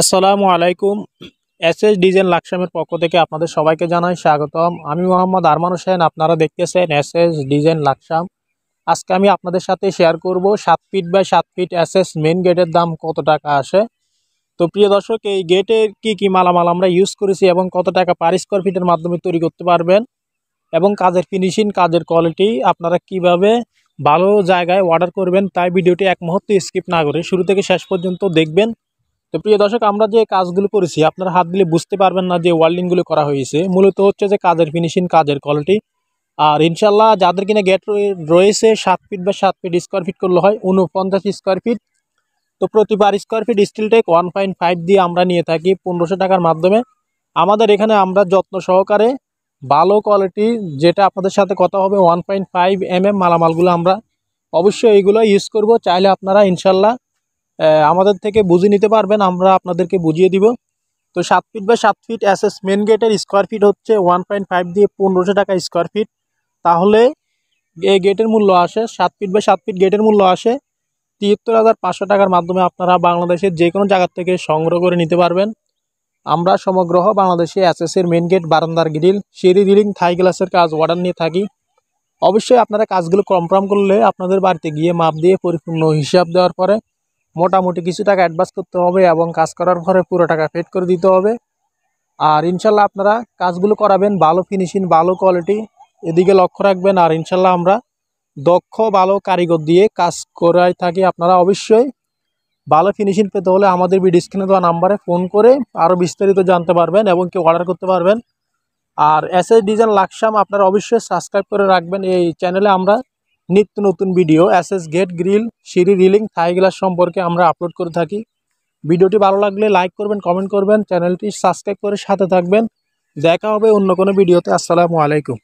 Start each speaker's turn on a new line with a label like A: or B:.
A: আসসালামু আলাইকুম। S S design লাকসামের পক্ষ থেকে আপনাদের সবাইকে জানাই স্বাগতম। আমি মোহাম্মদ আরমান হোসেন, আপনারা দেখতেছেন এস এস ডিজাইন লাকসাম। আজকে আমি আপনাদের সাথে শেয়ার করব সাত ফিট বাই সাত ফিট এস এস মেন গেটের দাম কত টাকা আসে। তো প্রিয় দর্শক, এই গেটের কি কি মালামাল আমরা ইউজ করেছি এবং কত টাকা পার স্কোয়ার ফিটের মাধ্যমে তৈরি করতে পারবেন এবং কাজের ফিনিশিং কাজের কোয়ালিটি আপনারা কীভাবে ভালো জায়গায় অর্ডার করবেন, তাই ভিডিওটি এক মুহূর্তে স্কিপ না করে শুরু থেকে শেষ পর্যন্ত দেখবেন। তো প্রিয় দর্শক, আমরা যে কাজগুলো করেছি, আপনারা হাত দিলে বুঝতে পারবেন না যে ওয়ার্ল্ডিংগুলো করা হয়েছে। মূলত হচ্ছে যে কাজের ফিনিশিং কাজের কোয়ালিটি আর ইনশাল্লাহ যাদের কিনা গেট রয়েছে, সাত ফিট বা সাত ফিট স্কোয়ার ফিট করলে হয় উনপঞ্চাশ স্কোয়ার ফিট তো প্রতি per square feet steel thick one point five দিয়ে আমরা নিয়ে থাকি পনেরোশো টাকার মাধ্যমে। আমাদের এখানে আমরা যত্ন সহকারে ভালো কোয়ালিটি যেটা আপনাদের সাথে কথা হবে one point five M M মালামালগুলো আমরা অবশ্যই এইগুলো ইউজ করব। চাইলে আপনারা ইনশাল্লাহ আমাদের থেকে বুঝে নিতে পারবেন, আমরা আপনাদেরকে বুঝিয়ে দিব। তো সাত ফিট বা সাত ফিট এস মেন গেটের স্কোয়ার ফিট হচ্ছে ওয়ান পয়েন্ট ফাইভ দিয়ে পনেরোশো টাকা স্কোয়ার ফিট তাহলে এই গেটের মূল্য আসে, সাত ফিট বা সাত ফিট গেটের মূল্য আসে তিয়াত্তর হাজার পাঁচশো টাকার মাধ্যমে আপনারা বাংলাদেশের যে কোনো জায়গার থেকে সংগ্রহ করে নিতে পারবেন। আমরা সমগ্র বাংলাদেশে এসএসের মেন গেট বারান্দার গ্রিল সিঁড়ি রিলিং থাই গ্লাসের কাজ অর্ডার নিয়ে থাকি। অবশ্যই আপনারা কাজগুলো কনফার্ম করলে আপনাদের বাড়িতে গিয়ে মাপ দিয়ে পরিপূর্ণ হিসাব দেওয়ার পরে মোটামুটি কিছু টাকা অ্যাডভান্স করতে হবে এবং কাজ করার পরে পুরো টাকা পেড করে দিতে হবে। আর ইনশাল্লাহ আপনারা কাজগুলো করাবেন, ভালো ফিনিশিং ভালো কোয়ালিটি এদিকে লক্ষ্য রাখবেন। আর ইনশাল্লাহ আমরা দক্ষ, ভালো কারিগর দিয়ে কাজ করাই থাকি আপনারা অবশ্যই। ভালো ফিনিশিং পেতে হলে আমাদের ভিডিও স্ক্রিনে দেওয়া নাম্বারে ফোন করে আরও বিস্তারিত জানতে পারবেন এবং কেউ অর্ডার করতে পারবেন। আর এস এস ডিজাইন লাকসাম আপনারা অবশ্যই সাবস্ক্রাইব করে রাখবেন। এই চ্যানেলে আমরা নিত্য নতুন ভিডিও এস গেট গ্রিল সিঁড়ি রিলিং থাই গ্লাস সম্পর্কে আমরা আপলোড করে থাকি। ভিডিওটি ভালো লাগলে লাইক করবেন কমেন্ট করবেন চ্যানেলটি সাবস্ক্রাইব করে সাথে থাকবেন। দেখা হবে অন্য কোনো ভিডিওতে আসসালামু আলাইকুম।